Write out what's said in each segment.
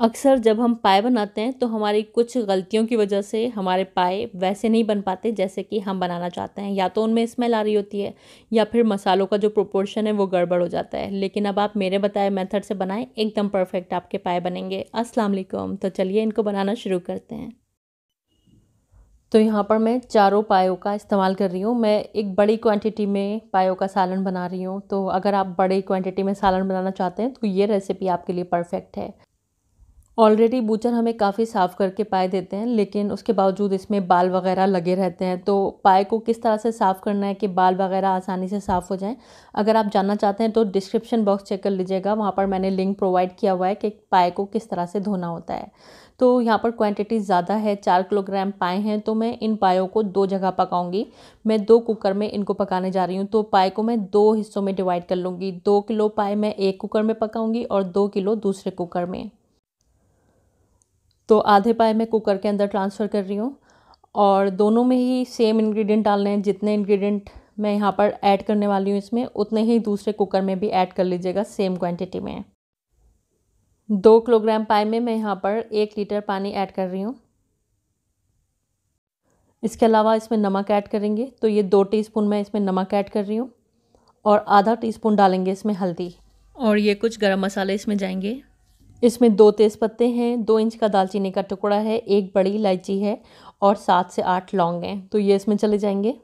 अक्सर जब हम पाए बनाते हैं तो हमारी कुछ गलतियों की वजह से हमारे पाए वैसे नहीं बन पाते जैसे कि हम बनाना चाहते हैं। या तो उनमें स्मेल आ रही होती है, या फिर मसालों का जो प्रोपोर्शन है, वो गड़बड़ हो जाता है। लेकिन अब आप मेरे बताए मेथड से बनाएँ, एकदम परफेक्ट आपके पाए बनेंगे। अस्सलाम वालेकुम। तो चलिए इनको बनाना शुरू करते हैं। तो यहाँ पर मैं चारों पायों का इस्तेमाल कर रही हूँ। मैं एक बड़ी क्वांटिटी में पायों का सालन बना रही हूँ। तो अगर आप बड़ी क्वांटिटी में सालन बनाना चाहते हैं तो ये रेसिपी आपके लिए परफेक्ट है। ऑलरेडी बूचर हमें काफ़ी साफ़ करके पाए देते हैं, लेकिन उसके बावजूद इसमें बाल वगैरह लगे रहते हैं। तो पाए को किस तरह से साफ़ करना है कि बाल वगैरह आसानी से साफ़ हो जाएँ? अगर आप जानना चाहते हैं तो डिस्क्रिप्शन बॉक्स चेक कर लीजिएगा। वहाँ पर मैंने लिंक प्रोवाइड किया हुआ है कि पाए को किस तरह से धोना होता है। तो यहाँ पर क्वांटिटी ज़्यादा है, चार किलोग्राम पाए हैं तो मैं इन पायों को दो जगह पकाऊँगी। मैं दो कुकर में इनको पकाने जा रही हूँ तो पाए को मैं दो हिस्सों में डिवाइड कर लूँगी। दो किलो पाए मैं एक कुकर में पकाऊँगी और दो किलो दूसरे कुकर में। तो आधे पाए मैं कुकर के अंदर ट्रांसफ़र कर रही हूँ और दोनों में ही सेम इंग्रेडिएंट डालने हैं, जितने इंग्रेडिएंट मैं यहाँ पर ऐड करने वाली हूँ इसमें, उतने ही दूसरे कुकर में भी ऐड कर लीजिएगा, सेम क्वांटिटी में दो किलोग्राम पाए में मैं यहाँ पर एक लीटर पानी ऐड कर रही हूँ। इसके अलावा इसमें नमक ऐड करेंगे तो ये दो टीस्पून मैं इसमें नमक ऐड कर रही हूँ और आधा टीस्पून डालेंगे इसमें हल्दी। और ये कुछ गरम मसाले इसमें जाएँगे। इसमें दो तेज़ पत्ते हैं, दो इंच का दालचीनी का टुकड़ा है, एक बड़ी इलायची है और सात से आठ लौंग हैं। तो ये इसमें चले जाएँगे।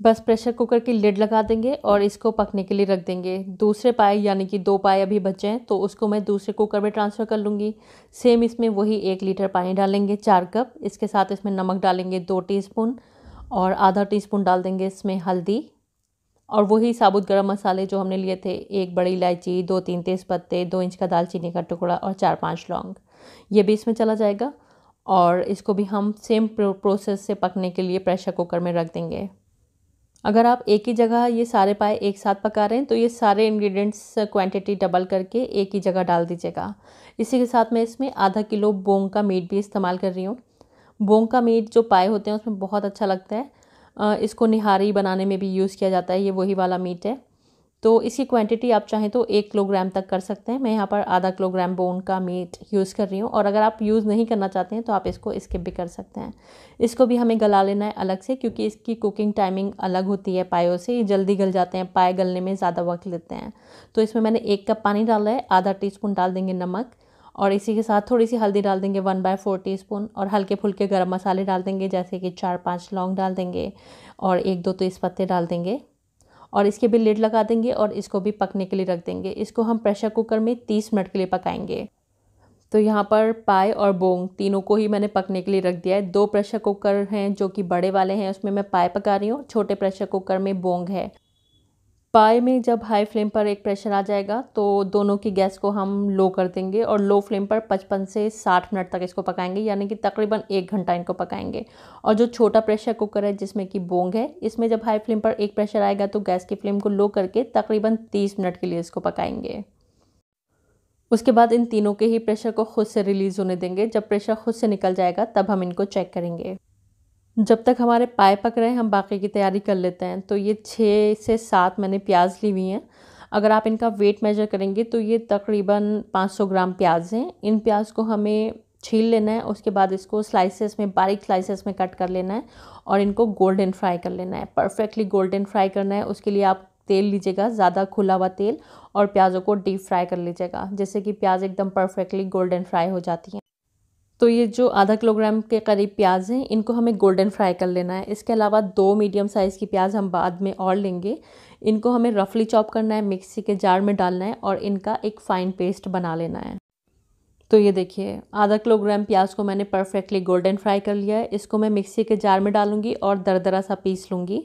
बस प्रेशर कुकर की लिड लगा देंगे और इसको पकने के लिए रख देंगे। दूसरे पाए, यानी कि दो पाए अभी बचे हैं तो उसको मैं दूसरे कुकर में ट्रांसफ़र कर लूँगी। सेम इसमें वही एक लीटर पानी डालेंगे, चार कप। इसके साथ इसमें नमक डालेंगे दो टीस्पून और आधा टीस्पून डाल देंगे इसमें हल्दी। और वही साबुत गरम मसाले जो हमने लिए थे, एक बड़ी इलायची, दो तीन तेज़ पत्ते दो इंच का दालचीनी का टुकड़ा और चार पाँच लौंग। ये भी इसमें चला जाएगा और इसको भी हम सेम प्रोसेस से पकने के लिए प्रेशर कुकर में रख देंगे। अगर आप एक ही जगह ये सारे पाए एक साथ पका रहे हैं तो ये सारे इंग्रेडिएंट्स क्वांटिटी डबल करके एक ही जगह डाल दीजिएगा। इसी के साथ मैं इसमें आधा किलो बोंग का मीट भी इस्तेमाल कर रही हूँ। बोंग का मीट जो पाए होते हैं, उसमें बहुत अच्छा लगता है। इसको निहारी बनाने में भी यूज़ किया जाता है, ये वही वाला मीट है। तो इसकी क्वांटिटी आप चाहें तो एक किलोग्राम तक कर सकते हैं। मैं यहाँ पर आधा किलोग्राम बोन का मीट यूज़ कर रही हूँ और अगर आप यूज़ नहीं करना चाहते हैं तो आप इसको स्किप भी कर सकते हैं। इसको भी हमें गला लेना है अलग से क्योंकि इसकी कुकिंग टाइमिंग अलग होती है पायों से। ये जल्दी गल जाते हैं, पाए गलने में ज़्यादा वक्त लेते हैं। तो इसमें मैंने एक कप पानी डाला है, आधा टी डाल देंगे नमक। और इसी के साथ थोड़ी सी हल्दी डाल देंगे one by four teaspoon और हल्के फुल्के गर्म मसाले डाल देंगे, जैसे कि चार पाँच लौंग डाल देंगे और एक दो तेज़ पत्ते डाल देंगे। और इसके भी लिड लगा देंगे और इसको भी पकने के लिए रख देंगे। इसको हम प्रेशर कुकर में तीस मिनट के लिए पकाएँगे। तो यहाँ पर पाए और बोंग तीनों को ही मैंने पकने के लिए रख दिया है। दो प्रेशर कुकर हैं जो कि बड़े वाले हैं, उसमें मैं पाए पका रही हूँ। छोटे प्रेशर कुकर में बोंग है। पाए में जब हाई फ्लेम पर एक प्रेशर आ जाएगा तो दोनों की गैस को हम लो कर देंगे और लो फ्लेम पर पचपन से साठ मिनट तक इसको पकाएँगे, यानी कि तकरीबन एक घंटा इनको पकाएँगे। और जो छोटा प्रेशर कुकर है, जिसमें कि बोंग है, इसमें जब हाई फ्लेम पर एक प्रेशर आएगा तो गैस की फ्लेम को लो करके तकरीबन तीस मिनट के लिए इसको पकाएँगे। उसके बाद इन तीनों के ही प्रेशर को खुद से रिलीज़ होने देंगे। जब प्रेशर खुद से निकल जाएगा, तब हम इनको चेक करेंगे। जब तक हमारे पाए पक रहे हैं, हम बाकी की तैयारी कर लेते हैं। तो ये छः से सात मैंने प्याज ली हुई हैं। अगर आप इनका वेट मेजर करेंगे तो ये तकरीबन 500 ग्राम प्याज हैं। इन प्याज को हमें छील लेना है, उसके बाद इसको स्लाइसेस में, बारीक स्लाइसेस में कट कर लेना है और इनको गोल्डन फ्राई कर लेना है। परफेक्टली गोल्डन फ्राई करना है, उसके लिए आप तेल लीजिएगा, ज़्यादा खुला हुआ तेल और प्याज़ों को डीप फ्राई कर लीजिएगा जैसे कि प्याज एकदम परफेक्टली गोल्डन फ्राई हो जाती हैं। तो ये जो आधा किलोग्राम के करीब प्याज हैं, इनको हमें गोल्डन फ्राई कर लेना है। इसके अलावा दो मीडियम साइज़ की प्याज हम बाद में और लेंगे। इनको हमें रफली चॉप करना है मिक्सी के जार में डालना है और इनका एक फ़ाइन पेस्ट बना लेना है। तो ये देखिए, आधा किलोग्राम प्याज को मैंने परफेक्टली गोल्डन फ्राई कर लिया है। इसको मैं मिक्सी के जार में डालूँगी और दरदरा सा पीस लूँगी।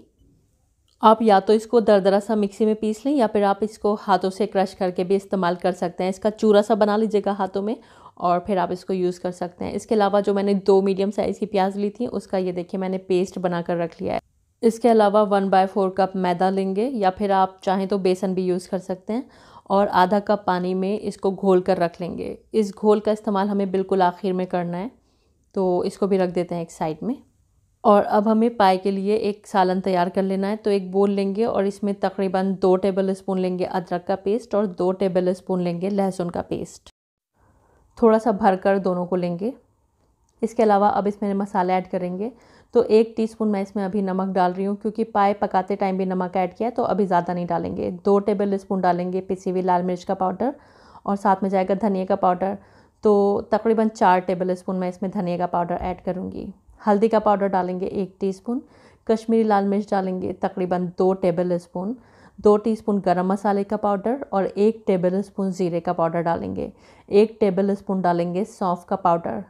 आप या तो इसको दरदरा सा मिक्सी में पीस लें या फिर आप इसको हाथों से क्रश करके भी इस्तेमाल कर सकते हैं। इसका चूरा सा बना लीजिएगा हाथों में और फिर आप इसको यूज़ कर सकते हैं। इसके अलावा जो मैंने दो मीडियम साइज़ की प्याज ली थी, उसका ये देखिए मैंने पेस्ट बना कर रख लिया है। इसके अलावा वन बाय फोर कप मैदा लेंगे या फिर आप चाहें तो बेसन भी यूज़ कर सकते हैं और आधा कप पानी में इसको घोल कर रख लेंगे। इस घोल का इस्तेमाल हमें बिल्कुल आखिर में करना है तो इसको भी रख देते हैं एक साइड में। और अब हमें पाए के लिए एक सालन तैयार कर लेना है। तो एक बोल लेंगे और इसमें तकरीबन दो टेबल स्पून लेंगे अदरक का पेस्ट और दो टेबल स्पून लेंगे लहसुन का पेस्ट थोड़ा सा भर कर दोनों को लेंगे। इसके अलावा अब इसमें मसाले ऐड करेंगे। तो एक टीस्पून मैं इसमें अभी नमक डाल रही हूँ क्योंकि पाए पकाते टाइम भी नमक ऐड किया है तो अभी ज़्यादा नहीं डालेंगे। दो टेबल स्पून डालेंगे पिसी हुई लाल मिर्च का पाउडर और साथ में जाएगा धनिया का पाउडर तो तकरीबन चार टेबल स्पून मैं इसमें धनिया का पाउडर ऐड करूँगी। हल्दी का पाउडर डालेंगे एक टीस्पून, कश्मीरी लाल मिर्च डालेंगे तकरीबन दो टेबल स्पून दो टीस्पून गरम मसाले का पाउडर और एक टेबल स्पून ज़ीरे का पाउडर डालेंगे। एक टेबल स्पून डालेंगे सौंफ का पाउडर।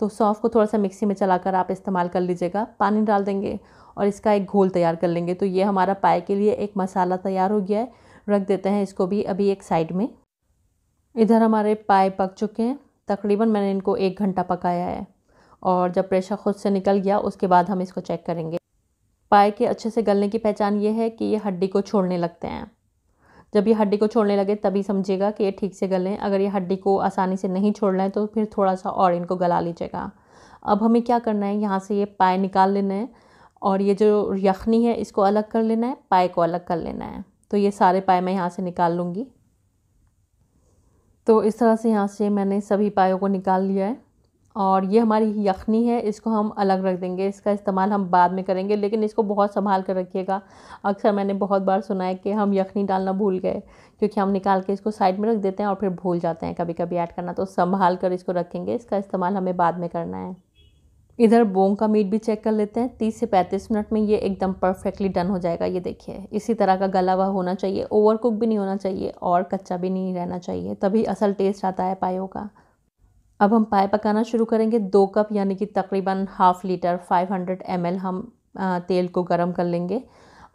तो सौंफ को थोड़ा सा मिक्सी में चलाकर आप इस्तेमाल कर लीजिएगा। पानी डाल देंगे और इसका एक घोल तैयार कर लेंगे। तो ये हमारा पाए के लिए एक मसाला तैयार हो गया है। रख देते हैं इसको भी अभी एक साइड में। इधर हमारे पाए पक चुके हैं। तकरीबन मैंने इनको एक घंटा पकाया है। और जब प्रेशर खुद से निकल गया, उसके बाद हम इसको चेक करेंगे। पाए के अच्छे से गलने की पहचान ये है कि ये हड्डी को छोड़ने लगते हैं। जब ये हड्डी को छोड़ने लगे, तभी समझिएगा कि ये ठीक से गलें अगर ये हड्डी को आसानी से नहीं छोड़ रहे हैं तो फिर थोड़ा सा और इनको गला लीजिएगा। अब हमें क्या करना है? यहाँ से ये पाए निकाल लेना है और ये जो यखनी है, इसको अलग कर लेना है, पाए को अलग कर लेना है। तो ये सारे पाए मैं यहाँ से निकाल लूँगी। तो इस तरह से यहाँ से मैंने सभी पायों को निकाल लिया है। और ये हमारी यखनी है, इसको हम अलग रख देंगे। इसका इस्तेमाल हम बाद में करेंगे, लेकिन इसको बहुत संभाल कर रखिएगा। अक्सर मैंने बहुत बार सुना है कि हम यखनी डालना भूल गए, क्योंकि हम निकाल के इसको साइड में रख देते हैं और फिर भूल जाते हैं कभी कभी ऐड करना। तो संभाल कर इसको रखेंगे, इसका इस्तेमाल हमें बाद में करना है। इधर बोंग का मीट भी चेक कर लेते हैं। तीस से पैंतीस मिनट में ये एकदम परफेक्टली डन हो जाएगा, ये देखिए। इसी तरह का गला हुआ होना चाहिए, ओवर कुक भी नहीं होना चाहिए और कच्चा भी नहीं रहना चाहिए, तभी असल टेस्ट आता है पायों का। अब हम पाए पकाना शुरू करेंगे। दो कप यानी कि तकरीबन हाफ़ लीटर 500 हंड्रेड हम तेल को गरम कर लेंगे।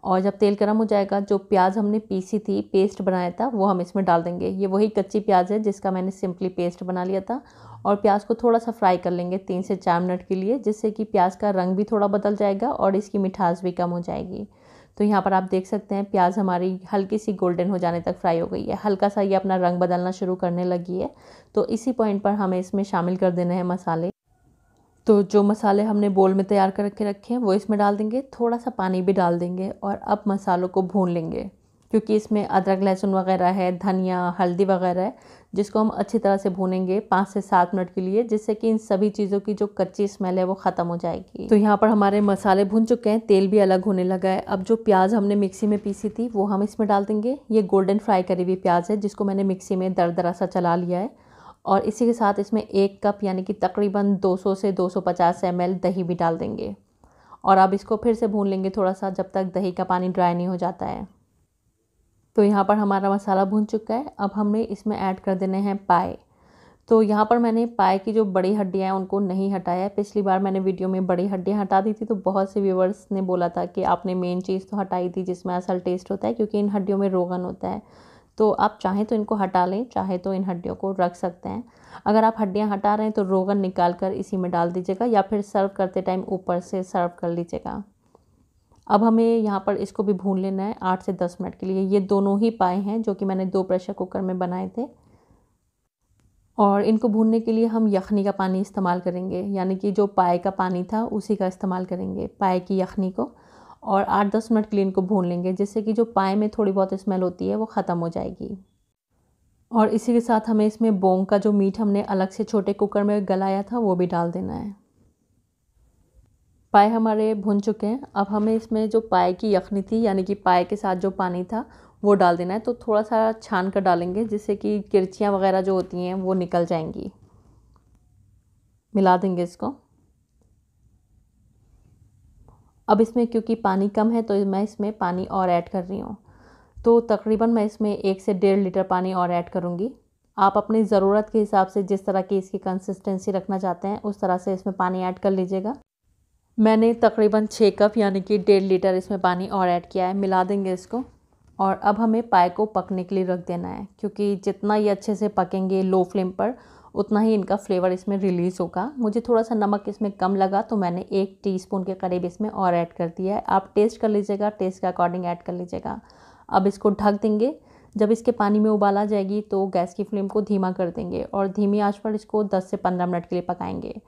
और जब तेल गर्म हो जाएगा, जो प्याज हमने पीसी थी पेस्ट बनाया था, वो हम इसमें डाल देंगे। ये वही कच्ची प्याज है जिसका मैंने सिंपली पेस्ट बना लिया था। और प्याज को थोड़ा सा फ्राई कर लेंगे, तीन से चार मिनट के लिए, जिससे कि प्याज का रंग भी थोड़ा बदल जाएगा और इसकी मिठास भी कम हो जाएगी। तो यहाँ पर आप देख सकते हैं, प्याज हमारी हल्की सी गोल्डन हो जाने तक फ्राई हो गई है। हल्का सा ये अपना रंग बदलना शुरू करने लगी है। तो इसी पॉइंट पर हमें इसमें शामिल कर देने हैं मसाले। तो जो मसाले हमने बोल में तैयार कर रखे रखे हैं, वो इसमें डाल देंगे। थोड़ा सा पानी भी डाल देंगे और अब मसालों को भून लेंगे। क्योंकि इसमें अदरक, लहसुन वगैरह है, धनिया, हल्दी वगैरह है जिसको हम अच्छी तरह से भूनेंगे पाँच से सात मिनट के लिए, जिससे कि इन सभी चीज़ों की जो कच्ची स्मेल है वो ख़त्म हो जाएगी। तो यहाँ पर हमारे मसाले भून चुके हैं, तेल भी अलग होने लगा है। अब जो प्याज हमने मिक्सी में पीसी थी, वो हम इसमें डाल देंगे। ये गोल्डन फ्राई करी हुई प्याज है, जिसको मैंने मिक्सी में दर दरा सा चला लिया है। और इसी के साथ इसमें एक कप, यानी कि तकरीबन 200 से 250 एमएल दही भी डाल देंगे। और अब इसको फिर से भून लेंगे थोड़ा सा, जब तक दही का पानी ड्राई नहीं हो जाता है। तो यहाँ पर हमारा मसाला भून चुका है। अब हमें इसमें ऐड कर देने हैं पाए। तो यहाँ पर मैंने पाए की जो बड़ी हड्डियाँ हैं, उनको नहीं हटाया पिछली बार मैंने वीडियो में बड़ी हड्डियाँ हटा दी थी तो बहुत से व्यूवर्स ने बोला था कि आपने मेन चीज़ तो हटाई थी, जिसमें असल टेस्ट होता है, क्योंकि इन हड्डियों में रोगन होता है। तो आप चाहें तो इनको हटा लें, चाहे तो इन हड्डियों को रख सकते हैं। अगर आप हड्डियाँ हटा रहे हैं तो रोगन निकाल कर इसी में डाल दीजिएगा, या फिर सर्व करते टाइम ऊपर से सर्व कर लीजिएगा। अब हमें यहाँ पर इसको भी भून लेना है आठ से दस मिनट के लिए। ये दोनों ही पाए हैं जो कि मैंने दो प्रेशर कुकर में बनाए थे। और इनको भूनने के लिए हम यखनी का पानी इस्तेमाल करेंगे, यानी कि जो पाए का पानी था उसी का इस्तेमाल करेंगे, पाए की यखनी को। और आठ दस मिनट के लिए इनको भून लेंगे, जिससे कि जो पाए में थोड़ी बहुत स्मेल होती है वो ख़त्म हो जाएगी। और इसी के साथ हमें इसमें बोंग का जो मीट हमने अलग से छोटे कुकर में गलाया था वो भी डाल देना है। पाए हमारे भुन चुके हैं। अब हमें इसमें जो पाए की यखनी थी, यानी कि पाए के साथ जो पानी था, वो डाल देना है। तो थोड़ा सा छान कर डालेंगे, जिससे कि किरचियाँ वगैरह जो होती हैं, वो निकल जाएँगी। मिला देंगे इसको। अब इसमें क्योंकि पानी कम है तो मैं इसमें पानी और ऐड कर रही हूँ। तो तकरीबन मैं इसमें एक से डेढ़ लीटर पानी और ऐड करूँगी। आप अपनी ज़रूरत के हिसाब से जिस तरह की इसकी कंसिस्टेंसी रखना चाहते हैं, उस तरह से इसमें पानी ऐड कर लीजिएगा। मैंने तकरीबन छः कप, यानी कि डेढ़ लीटर इसमें पानी और ऐड किया है। मिला देंगे इसको। और अब हमें पाए को पकने के लिए रख देना है, क्योंकि जितना ये अच्छे से पकेंगे लो फ्लेम पर, उतना ही इनका फ्लेवर इसमें रिलीज़ होगा। मुझे थोड़ा सा नमक इसमें कम लगा तो मैंने एक टीस्पून के करीब इसमें और ऐड कर दिया है। आप टेस्ट कर लीजिएगा टेस्ट के अकॉर्डिंग ऐड कर लीजिएगा। अब इसको ढक देंगे। जब इसके पानी में उबाला जाएगी तो गैस की फ्लेम को धीमा कर देंगे और धीमी आँच पर इसको 10 से 15 मिनट के लिए पकाएँगे।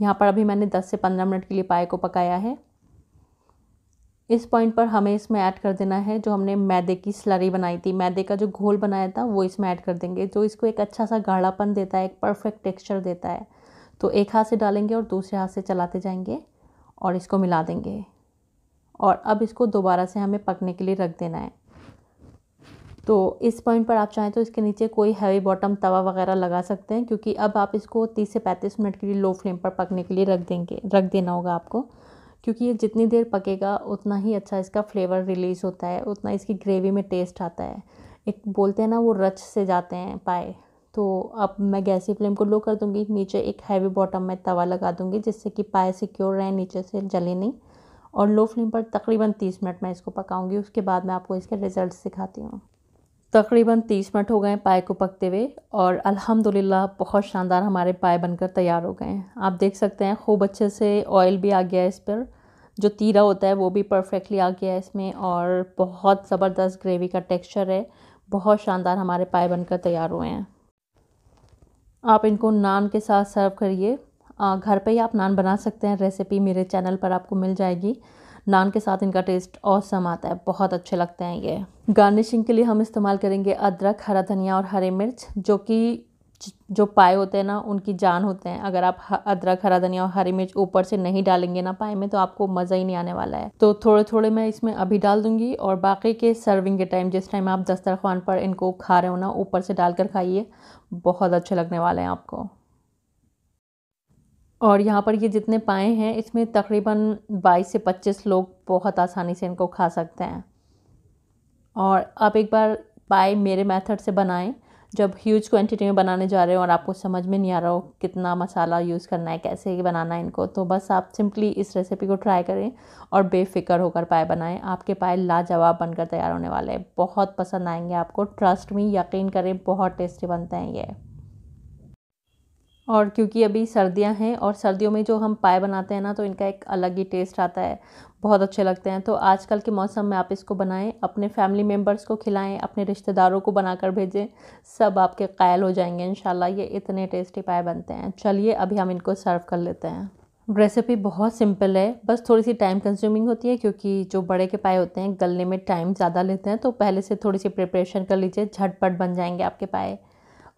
यहाँ पर अभी मैंने 10 से 15 मिनट के लिए पाए को पकाया है। इस पॉइंट पर हमें इसमें ऐड कर देना है, जो हमने मैदे की स्लरी बनाई थी। मैदे का जो घोल बनाया था, वो इसमें ऐड कर देंगे, जो इसको एक अच्छा सा गाढ़ापन देता है, एक परफेक्ट टेक्सचर देता है। तो एक हाथ से डालेंगे और दूसरे हाथ से चलाते जाएँगे और इसको मिला देंगे। और अब इसको दोबारा से हमें पकने के लिए रख देना है। तो इस पॉइंट पर आप चाहें तो इसके नीचे कोई हैवी बॉटम तवा वगैरह लगा सकते हैं, क्योंकि अब आप इसको 30 से 35 मिनट के लिए लो फ्लेम पर पकने के लिए रख देंगे, रख देना होगा आपको। क्योंकि ये जितनी देर पकेगा, उतना ही अच्छा इसका फ्लेवर रिलीज़ होता है, उतना इसकी ग्रेवी में टेस्ट आता है। एक बोलते हैं ना, वो रच से जाते हैं पाए। तो अब मैं गैस की फ्लेम को लो कर दूँगी, नीचे एक हैवी बॉटम में तवा लगा दूँगी, जिससे कि पाए सिक्योर रहें, नीचे से जले नहीं। और लो फ्लेम पर तकरीबन तीस मिनट मैं इसको पकाऊँगी, उसके बाद मैं आपको इसके रिज़ल्ट सिखाती हूँ। तकरीबन तीस मिनट हो गए पाए को पकते हुए और अल्हम्दुलिल्लाह बहुत शानदार हमारे पाए बनकर तैयार हो गए हैं। आप देख सकते हैं खूब अच्छे से ऑयल भी आ गया है इस पर। जो तीरा होता है वो भी परफेक्टली आ गया है इसमें और बहुत ज़बरदस्त ग्रेवी का टेक्सचर है। बहुत शानदार हमारे पाए बनकर तैयार हुए हैं। आप इनको नान के साथ सर्व करिए। घर पे ही आप नान बना सकते हैं। रेसिपी मेरे चैनल पर आपको मिल जाएगी। नान के साथ इनका टेस्ट औसम आता है, बहुत अच्छे लगते हैं ये। गार्निशिंग के लिए हम इस्तेमाल करेंगे अदरक, हरा धनिया और हरी मिर्च, जो कि जो पाए होते हैं ना, उनकी जान होते हैं। अगर आप अदरक, हरा धनिया और हरी मिर्च ऊपर से नहीं डालेंगे ना पाए में तो आपको मज़ा ही नहीं आने वाला है। तो थोड़े थोड़े मैं इसमें अभी डाल दूँगी और बाकी के सर्विंग के टाइम जिस टाइम आप दस्तरखान पर इनको खा रहे हो ना, ऊपर से डालकर खाइए, बहुत अच्छे लगने वाले हैं आपको। और यहाँ पर ये जितने पाए हैं, इसमें तकरीबन 22 से 25 लोग बहुत आसानी से इनको खा सकते हैं। और आप एक बार पाए मेरे मेथड से बनाएँ, जब ह्यूज क्वांटिटी में बनाने जा रहे हो और आपको समझ में नहीं आ रहा हो कितना मसाला यूज़ करना है, कैसे बनाना है इनको तो बस आप सिंपली इस रेसिपी को ट्राई करें और बेफिक्र होकर पाए बनाएँ। आपके पाए लाजवाब बनकर तैयार होने वाले हैं। बहुत पसंद आएँगे आपको। ट्रस्ट में यकीन करें, बहुत टेस्टी बनते हैं ये। और क्योंकि अभी सर्दियाँ हैं और सर्दियों में जो हम पाए बनाते हैं ना तो इनका एक अलग ही टेस्ट आता है। बहुत अच्छे लगते हैं। तो आजकल के मौसम में आप इसको बनाएँ, अपने फैमिली मेंबर्स को खिलाएँ, अपने रिश्तेदारों को बनाकर भेजें, सब आपके कायल हो जाएँगे इन ये इतने टेस्टी पाए बनते हैं। चलिए, अभी हम इनको सर्व कर लेते हैं। रेसिपी बहुत सिंपल है। बस थोड़ी सी टाइम कंज्यूमिंग होती है क्योंकि जो बड़े के पाए होते हैं, गलने में टाइम ज़्यादा लेते हैं तो पहले से थोड़ी सी प्रिपरेशन कर लीजिए, झटपट बन जाएँगे आपके पाए।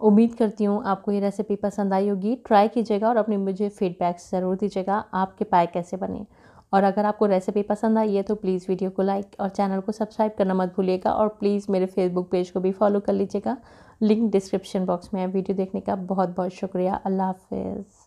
उम्मीद करती हूँ आपको ये रेसिपी पसंद आई होगी। ट्राई कीजिएगा और अपनी मुझे फीडबैक्स ज़रूर दीजिएगा आपके पाए कैसे बने। और अगर आपको रेसिपी पसंद आई है तो प्लीज़ वीडियो को लाइक और चैनल को सब्सक्राइब करना मत भूलिएगा और प्लीज़ मेरे फेसबुक पेज को भी फॉलो कर लीजिएगा। लिंक डिस्क्रिप्शन बॉक्स में है। वीडियो देखने का बहुत बहुत शुक्रिया। अल्लाह हाफिज़।